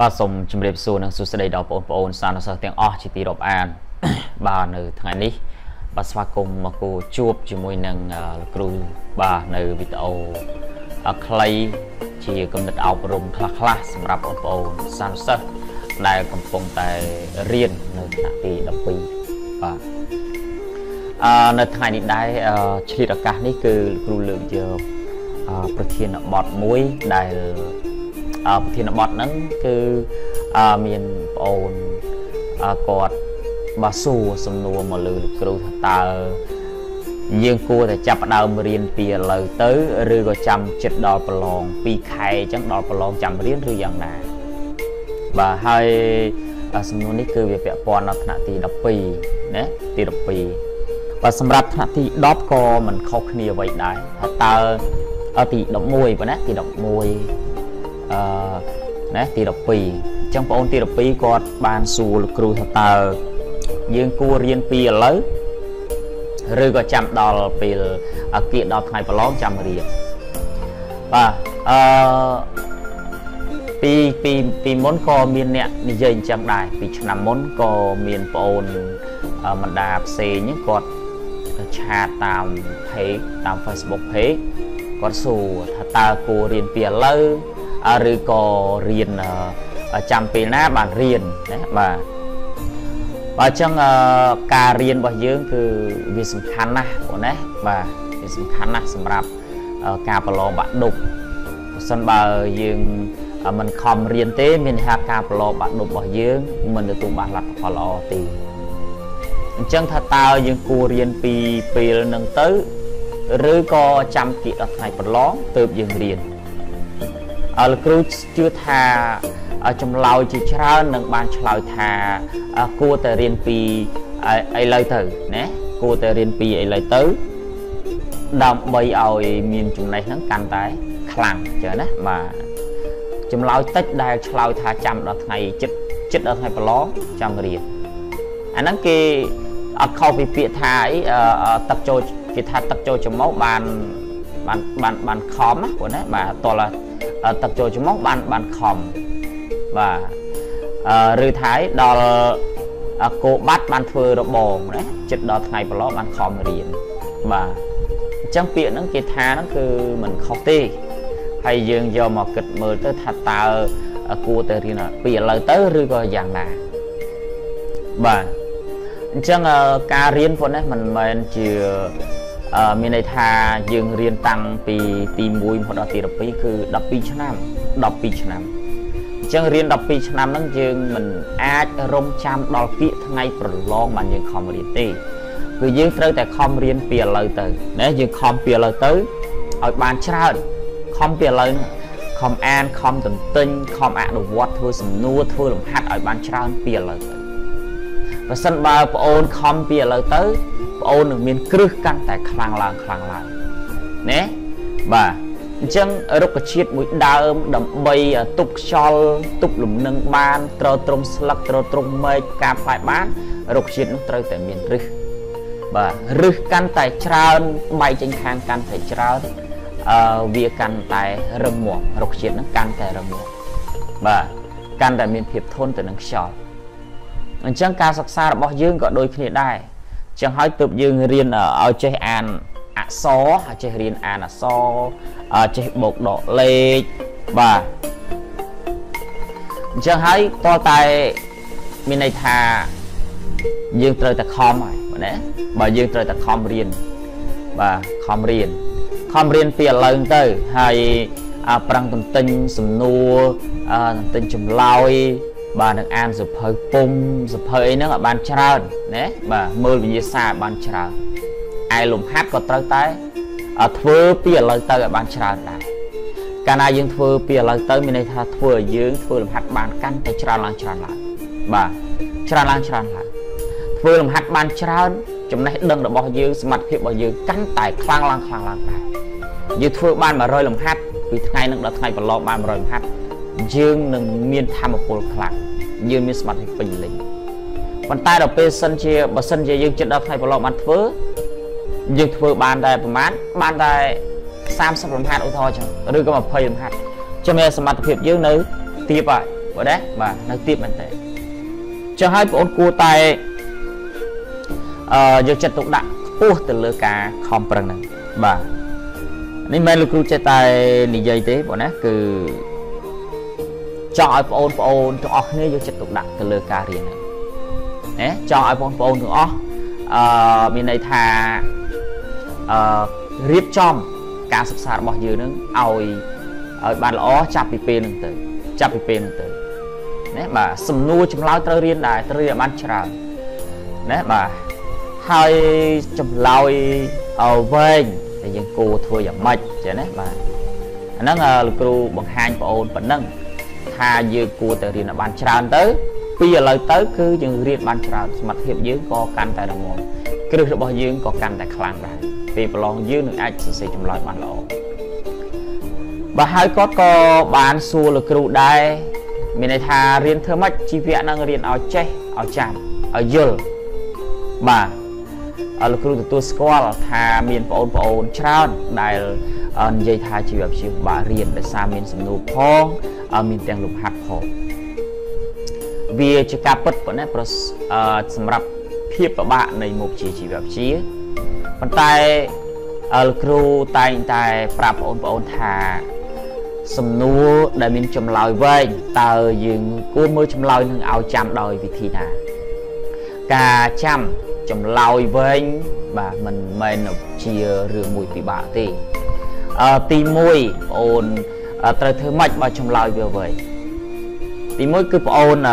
បាទសូមជម្រាបសួរនិងសួស្តីដល់បងប្អូនសានុសិស្សទាំងអស់ជាទីរាប់អាន បាទនៅថ្ងៃនេះ បាទស្វាគមន៍មកគូជួបជាមួយនឹងលោកគ្រូបាទនៅវីដេអូខ្លីជាគំនិតអប់រំខ្លះខ្លះសម្រាប់បងប្អូនសានុសិស្សដែលកំពុងតែរៀននៅថ្នាក់ទី12បាទអឺនៅថ្ងៃនេះដែរឆ្លៀតឱកាសនេះគឺគ្រូលើកយកប្រធានបទមួយដែល ប្រធានបទហ្នឹងគឺមានប្អូនគាត់បាសួរសំណួរមកលើលោកគ្រូថាតើយើងគួរតែចាប់ផ្ដើមរៀនពីឥឡូវទៅឬក៏ចាំចិត្តដល់ប្រឡង2ខែអញ្ចឹងដល់ប្រឡងចាំរៀនឬយ៉ាងណាបាទហើយសំណួរនេះគឺវាពាក់ព័ន្ធដល់ថ្នាក់ទី12ណាទី12បាទសម្រាប់ថ្នាក់ទី10ក៏មិនខុសគ្នាអ្វីដែរថាតើទី11ប៉ុណ្ណាទី11 អឺណាទី12អញ្ចឹងបងអូនទី12គាត់បានសួរលោកគ្រូថាតើយើងគួររៀនពីឥឡូវឬក៏ចាំដល់ពេលគៀកដល់ថ្ងៃប្រឡងចាំរៀនបាទអឺពីពីពីមុនក៏មានអ្នកនិយាយអញ្ចឹងដែរពីឆ្នាំមុនក៏មានប្អូនបណ្ដាផ្សេងគាត់ឆាតតាម page តាម Facebook page គាត់សួរថាតើគួររៀនពីឥឡូវ ឬក៏រៀនចាំពេលណាបានរៀនណាបាទបាទអញ្ចឹងការរៀនរបស់យើងគឺវាសំខាន់ណាស់បងណាបាទវាសំខាន់ណាស់សម្រាប់ការប្រឡងបាក់ឌុបបើសិនបើយើងមិនខំរៀនទេ មានន័យថាការប្រឡងបាក់ឌុបរបស់យើងមិនទទួលបានលទ្ធផលល្អទេអញ្ចឹងថាតើយើងគួររៀនពីពេលហ្នឹងទៅ ឬក៏ចាំគៀកដល់ថ្ងៃប្រឡងទើបយើងរៀន លោកគ្រូជឿថាចម្លើយជាច្រើននឹងបានឆ្លើយថាគួរតែរៀនពីឥឡូវទៅណាគួរតែរៀនពីឥឡូវទៅដើម្បីឲ្យមានចំណេះហ្នឹងកាន់តែខ្លាំងចឹងណាបាទចម្លើយតិចដែលឆ្លើយថាចាំដល់ថ្ងៃចិត្តចិត្តដល់ថ្ងៃប្រឡងចាំរៀនអាហ្នឹងគេអត់ខុសពីពាក្យថាអីទឹកចូលគេថាទឹកចូលច្រមុះបានបានបានបានខំណាព្រោះណាបាទតល ទឹកចូលច្រមុះបានបានខំបាទឬថាដល់គោបាត់បានធ្វើរបងណាចិត្តដល់ថ្ងៃប្រឡងបានខំរៀនបាទអញ្ចឹងពាក្យហ្នឹងគេថាហ្នឹងគឺមិនខុសទេហើយយើងយកមកគិតមើលទៅថាតើគួរតែរៀនពីឥឡូវទៅឬក៏យ៉ាងណាបាទអញ្ចឹងការរៀនប៉ុណ្ណេះមិនមែនជា មានន័យថាយើងរៀនតាំងពីទី1មកដល់ទី12គឺ12ឆ្នាំ12ឆ្នាំអញ្ចឹងរៀន12ឆ្នាំហ្នឹងយើងមិនអាចរំចាំដល់ពាក្យថ្ងៃប្រឡងបានយើងខំរៀនទេគឺយើងត្រូវតែខំរៀនពីឥឡូវទៅណាយើងខំពីឥឡូវទៅឲ្យបានច្រើនខំពីឥឡូវហ្នឹងខំអានខំទន្ទិញខំអនុវត្តធ្វើសំណួរធ្វើលំហាត់ឲ្យបានច្រើនពីឥឡូវទៅ បើសិនបើប្អូនខំពីឥឡូវទៅប្អូននឹងមានគ្រឹះកាន់តែខ្លាំងឡើងខ្លាំងឡើងណាបាទអញ្ចឹងរុក្ខជាតិមួយដើមដើម្បីទប់ខ្យល់ទប់លំនឹងបានត្រត្រង់ស្លឹកត្រត្រង់មែកការផ្លែបានរុក្ខជាតិនោះត្រូវតែមានឫសបាទឫសកាន់តែច្រើនបែកចេញខាងកាន់តែច្រើនអឺវាកាន់តែរឹងមាំរុក្ខជាតិហ្នឹងកាន់តែរឹងមាំបាទកាន់តែមានភាពធន់ទៅនឹងខ្យល់ អញ្ចឹងការសិក្សារបស់យើងក៏ដូចគ្នាដែរចឹងហើយទើបយើងរៀនឲ្យចេះអានអក្សរឲ្យចេះរៀនអានអក្សរចេះបូកដកលេខបាទអញ្ចឹងហើយតើតែមានន័យថាយើងត្រូវតែខំហើយបាទណាបើយើងត្រូវតែខំរៀនបាទខំរៀនខំរៀនពីឥឡូវទៅហើយប្រឹងទន្ទិញសំណួរទន្ទិញចម្លើយ បាទនឹងអានសភៅពុំសភៅអីហ្នឹងឲ្យបានច្រើនណាបាទមើលវិញ្ញាសាឲ្យបានច្រើនឯលំហាត់ក៏ត្រូវតែធ្វើពីឥឡូវទៅឲ្យបានច្រើនដែរកាលណាយើងធ្វើពីឥឡូវទៅមានន័យថាធ្វើឲ្យយើងធ្វើលំហាត់បានកាន់តែច្រើនឡើងច្រើនឡើងបាទច្រើនឡើងច្រើនឡើងធ្វើលំហាត់បានច្រើនចំណេះដឹងរបស់យើងសមត្ថភាពរបស់យើងកាន់តែខ្លាំងឡើងខ្លាំងឡើងដែរយើងធ្វើបាន100លំហាត់ពីថ្ងៃនឹងដល់ថ្ងៃប្រឡងបាន100លំហាត់ យើងនឹងមានធម៌ពលខ្លាំងយើងមានសមត្ថភាពពេញលេញប៉ុន្តែដល់ពេលសិនជាបើសិនជាយើងចិត្តដល់ថ្ងៃប្រឡងបានធ្វើយើងធ្វើបានតែប្រហែលបានតែ30លំហាត់ឧទាហរណ៍ចឹងឬក៏20លំហាត់ចាំមានសមត្ថភាពយើងនៅទៀបហើយបបើដែរបាទនៅទៀតមែនតើចឹងហើយបងអូនគួរតែអឺយកចិត្តទុកដាក់ខ្ពស់ទៅលើការខំប្រឹងហ្នឹងបាទនេះមិនលោកគ្រូចេះតែនិយាយទេបងណាគឺ ចង់ឲ្យបងអូនបងអូនទាំងអស់គ្នាយកចិត្តទុកដាក់ទៅលើការរៀនហ្នឹងណាចង់ឲ្យបងប្អូនទាំងអស់អឺមានន័យថាអឺរៀបចំការសិក្សារបស់យើងនឹងឲ្យឲ្យបានល្អចាប់ពីពេលហ្នឹងទៅចាប់ពីពេលហ្នឹងទៅណាបាទសំណួរចម្លើយត្រូវរៀនដែរត្រូវរៀនបានច្រើនណាបាទហើយចម្លើយឲ្យវែងតែយើងគួរធ្វើយ៉ាងម៉េចចឹងណាបាទអាហ្នឹងលោកគ្រូបង្ហាញបងអូនប៉ុណ្ណឹង ថាយើងគួរតែរៀនឲ្យបានច្រើនទៅ ពីឥឡូវទៅគឺយើងរៀនបានច្រើនសមត្ថភាពយើងក៏កាន់តែរឹងមាំគ្រឹះរបស់យើងក៏កាន់តែខ្លាំងដែរពេលប្រឡងយើងនឹងអាចសរសេរចម្លើយបានល្អបាទហើយគាត់ក៏បានសួរលោកគ្រូដែរមានន័យថារៀនធ្វើម៉េចជីវៈនឹងរៀនឲ្យចេះឲ្យចាំឲ្យយល់បាទលោកគ្រូទទួលស្គាល់ថាមានបងប្អូនច្រើនដែលនិយាយថាជីវវិទ្យាពិបាករៀនដោយសារមានសំណួរផង មានទាំងលំហាត់ផងវាជាការពិតប៉ុណ្ណេះប្រសម្រាប់ភាពពិបាកនៃមុខជាជីវវិទ្យាប៉ុន្តែលោកគ្រូតែងតែប្រាប់បងប្អូនថាសំណួរដែលមានចម្លើយវែងតើយើងគួរមើលចម្លើយនឹងឲ្យចាំដោយវិធីណាការចាំចម្លើយវែងបាទមិនមែនជារឿងមួយពិបាកទេអឺទី1បងអូន ត្រូវធ្វើម៉េចបើចម្លើយវាវែងទី1គឺបងអូន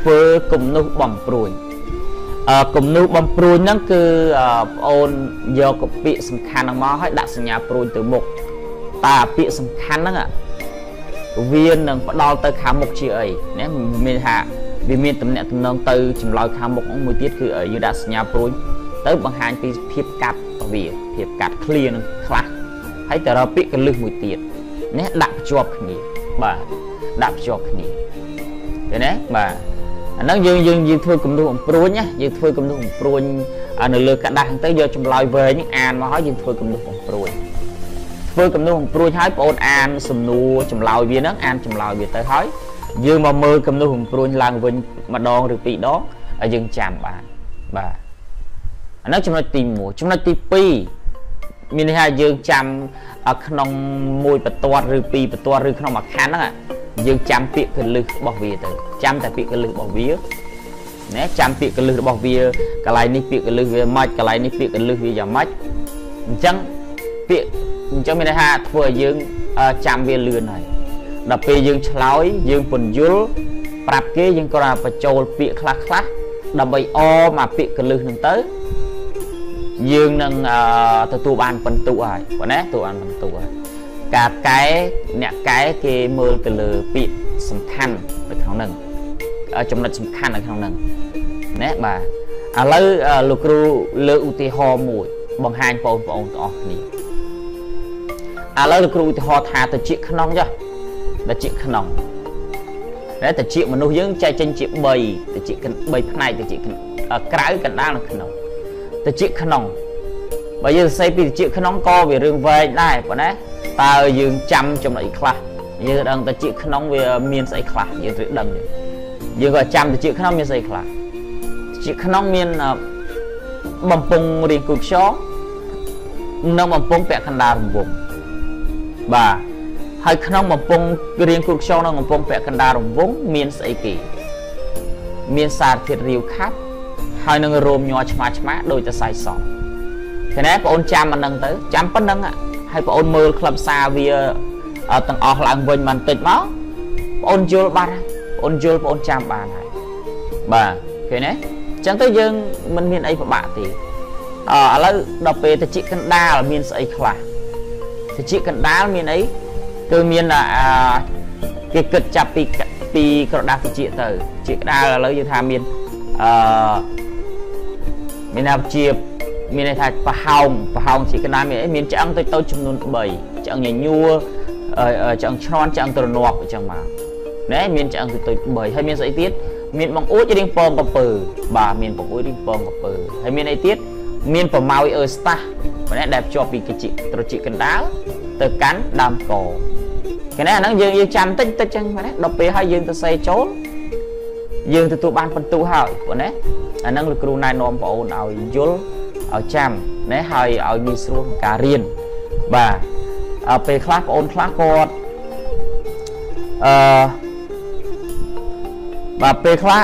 ធ្វើគំនុះបំព្រួយអឺគំនុះបំព្រួយហ្នឹងគឺបងអូនយកកពាក្យសំខាន់ហ្នឹងមកហើយដាក់សញ្ញាព្រួយទៅមុខតើពាក្យសំខាន់ហ្នឹងវានឹងផ្ដល់ទៅខាងមុខជាអីណាមានថាវាមានតំណែងតំណងទៅចម្លើយខាងមុខមួយទៀតគឺយើងដាក់សញ្ញាព្រួយទៅបង្ហាញពីភាពកាត់វាភាពកាត់ឃ្លានឹងខ្លះហើយទៅរកពាក្យកលឹះមួយទៀត នេះដាក់ភ្ជាប់គ្នាបាទដាក់ភ្ជាប់គ្នាឃើញទេបាទអាហ្នឹងយើងយើងយើងធ្វើគំនូសអំព្រួញណាយើងធ្វើគំនូសអំព្រួញនៅលើក្រដាស់ទៅយកចម្លើយវែងអានមកហើយយើងធ្វើគំនូសអំព្រួញធ្វើគំនូសអំព្រួញហើយបងអូនអានសំណួរចម្លើយវាហ្នឹងអានចម្លើយវាទៅហើយយើងមកមើលគំនូសអំព្រួញឡើងវិញម្ដងឬពីរដងហើយយើងចាំបានបាទអានោះចំណុចទី1ចំណុចទី2 មានន័យថាយើងចាំក្នុងមួយបន្ទាត់ឬពីរបន្ទាត់ឬក្នុងមួយខណ្ឌហ្នឹងយើងចាំពាក្យកលឹះរបស់វាទៅចាំតែពាក្យកលឹះរបស់វាណាចាំពាក្យកលឹះរបស់វាកន្លែងនេះពាក្យកលឹះវាម៉េចកន្លែងនេះពាក្យកលឹះវាយ៉ាងម៉េចអញ្ចឹងពាក្យអញ្ចឹងមានន័យថាធ្វើឲ្យយើងចាំវាលឿនហើយដល់ពេលយើងឆ្លើយយើងពន្យល់ប្រាប់គេយើងគ្រាន់តែបញ្ចូលពាក្យខ្លះខ្លះដើម្បីអមកពាក្យកលឹះហ្នឹងទៅ យើងនឹងទទួលបានបន្ទុកហើយបងណាទទួលបានបន្ទុកហើយការកែអ្នកកែគេមើលទៅលើពាក្យសំខាន់នៅក្នុងហ្នឹងចំណុចសំខាន់នៅក្នុងហ្នឹងណាបាទឥឡូវលោកគ្រូលើកឧទាហរណ៍មួយ បង្ហាញបងប្អូនទាំងអស់គ្នាឥឡូវលោកគ្រូឧទាហរណ៍ថាទៅជាក្នុងចុះទៅជាក្នុងតែទៅជាមនុស្សយើងចែកចេញជា3ទៅជា3ផ្នែកទៅជាក្រៅកណ្ដាលនិងក្នុង ទៅជាក្នុងបើយើងសរសេរពីទៅជាក្នុងក៏វារឿងវែងដែរប៉ុន្តែតើយើងចាំចំណុចខ្លះយើងដឹងតែជាក្នុងវាមានស្អីខ្លះយើងត្រូវដឹងយើងក៏ចាំទៅជាក្នុងមានស្អីខ្លះជាក្នុងមានបំពង់រាងគូខ្យងនិងបំពង់ពាក់កណ្ដាលរង្វង់បាទហើយក្នុងបំពង់រាងគូខ្យងនិងបំពង់ពាក់កណ្ដាលរង្វង់មានស្អីគេមានសារធាតុរាវខាប់ ហើយនឹងរោមញ័រឆ្មាឆ្មាដូចតែសាយសងឃើញទេបងអូនចាំអានឹងទៅចាំប៉ុណ្្នឹងហើយបងអូនមើលក្លឹបសារវាទាំងអស់ឡើងវិញបន្តិចមកបងអូនយល់បាត់ហើយបងអូនយល់បងអូនចាំបានហើយបាទឃើញទេអញ្ចឹងទៅយើងមិនមានអីពិបាកទេអឥឡូវដល់ពេលតិចកណ្ដាលមានស្អីខ្លះតិចកណ្ដាលមានអីគឺមានអាគេគិតចាប់ពីពីក្រដាសតិចទៅជាកណ្ដាលឥឡូវយើងថាមានអឺ មានថាជាមានន័យថាប្រហោងប្រហោងជាកណ្ដាលមានអីមានឆ្អឹងតូចតូចចំនួន3ឆ្អឹងញញួរឆ្អឹងឆ្នន់ឆ្អឹងទ្រនាប់អញ្ចឹងមកណែមានឆ្អឹងតូចតូច3ហើយមានស្អីទៀតមានបង្អួចរៀងពងកពើបាទមានបង្អួចរៀងពងកពើហើយមានអីទៀតមានប្រម៉ោយអឺស្តាស់ម្នាក់ដែលភ្ជាប់ពីកជីត្រជីកណ្ដាលទៅកាន់ដើមកឃើគេណាហ្នឹងយើងយើងចាំតិចតិចចឹងណាដល់ពេលហើយយើងទៅសេចូល យើងទទួលបានបន្ទូហើយព្រោះណាអាហ្នឹងលោកគ្រូណែនាំបងអូនឲ្យយល់ឲ្យចាំណាហើយឲ្យងាយស្រួលក្នុងការរៀនបាទពេលខ្លះបងអូនខ្លះគាត់អឺបាទពេលខ្លះ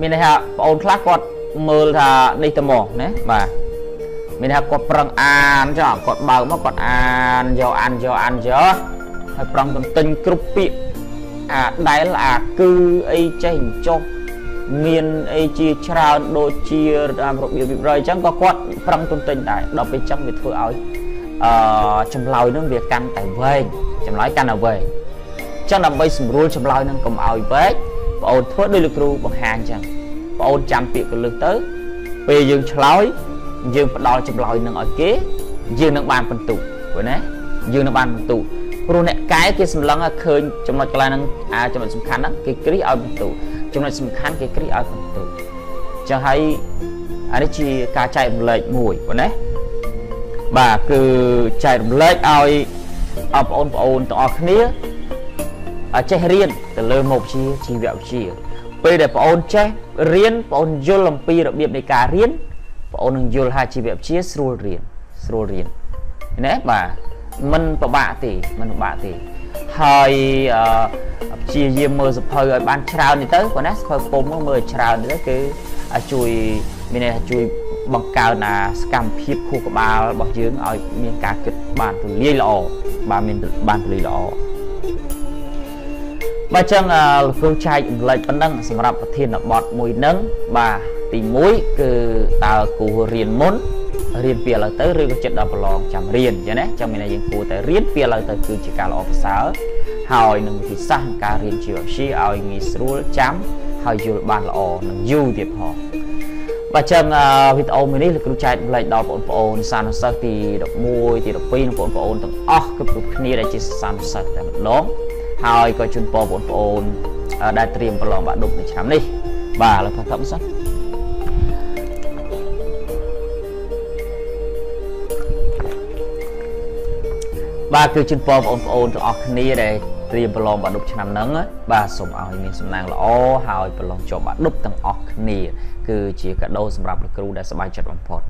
មានន័យថាបងអូនខ្លះគាត់មើលថានេះទៅមកណាបាទមានថាគាត់ប្រឹងអានចុះគាត់បើកមកគាត់អានយកអានយកអានយកហើយប្រឹងទន្ទិញគ្រប់ពាក្យ អាដែលអាគឺអីចេះចុះមានអីជាច្រើនដូចជាតាមរបៀបរៀបរយអញ្ចឹងក៏គាត់ប្រឹងទន្ទិញដែរដល់ពេលចឹងវាធ្វើឲ្យអឺចម្លើយនឹងវាកាន់តែវែងចម្លើយកាន់តែវែងចឹងដើម្បីស្រួលចម្លើយនឹងកុំឲ្យវែងបងអូនធ្វើដូចលោកគ្រូបង្ហាញចឹងបងអូនចាំពាក្យកលឹះទៅពេលយើងឆ្លើយយើងផ្ដល់ចម្លើយនឹងឲ្យគេយើងនឹងបានបន្ទុកព្រោះណាយើងនឹងបានបន្ទុក ព្រោះអ្នកកែគេសម្លឹងឲ្យឃើញចំណុចកន្លែងហ្នឹងអាចំណុចសំខាន់ហ្នឹងគេគ្រីឲ្យបន្ទុកចំណុចសំខាន់គេគ្រីឲ្យបន្ទុកចឹងហើយអានេះជាការចែករំលែកមួយព្រោះណាបាទគឺចែករំលែកឲ្យអបងប្អូនទាំងអស់គ្នាចេះរៀនទៅលើមុខវិជ្ជាជីវវិទ្យាពេលដែលបងអូនចេះរៀនបងអូនយល់អំពីរបៀបនៃការរៀនបងអូននឹងយល់ថាជីវវិទ្យាស្រួលរៀនស្រួលរៀនណាបាទ มันពិបាកទេมันពិបាកទេហើយព្យាយាមមើលសភៅឲ្យបានច្រើននេះទៅប៉ុន្តែសភៅពុំមើលឲ្យច្រើននេះទៅគឺជួយមានន័យថាជួយបង្កើនអាសកម្មភាពខួរក្បាលរបស់យើងឲ្យមានការគិតបានទូលាយល្អបាទមានបានទូលាយល្អបាទចឹងលោកគ្រូចែករំលែកប៉ុណ្ណឹងសម្រាប់ប្រធានបទមួយនឹងបាទទី1គឺតើគួររៀនមុន រៀនពីឥឡូវទៅឬក៏ចិត្តដល់ប្រឡងចាំរៀនអញ្ចឹងណាចាំមានតែយើងគួរតែរៀនពីឥឡូវទៅគឺជាការល្អប្រសើរហើយនឹងវិធីសាស្ត្រការរៀនជីវវិទ្យាឲ្យងាយស្រួលចាំហើយយល់បានល្អនឹងយូរទៀតផងបាទចឹងវីដេអូមួយនេះលោកគ្រូចែកម្លែកដល់បងប្អូនសានុសិស្សទី11ទី12និងបងប្អូនទាំងអស់គ្រប់គ្រប់គ្នាដែលជាសានុសិស្សតែម្ដងហើយក៏ជូនពរបងប្អូនដែលត្រៀមប្រឡងបាក់ឌុបនៅឆ្នាំនេះបាទឥឡូវថាថប់សិន បាទគឺជូនពរបងប្អូនទាំងអស់គ្នាដែលត្រៀមប្រឡងបាក់ឌុបឆ្នាំហ្នឹងបាទសូមឲ្យមានសំណាងល្អហើយប្រឡងជាប់បាក់ឌុបទាំងអស់គ្នា គឺជាកាដូសម្រាប់លោកគ្រូដែលសប្បាយចិត្តបំផុត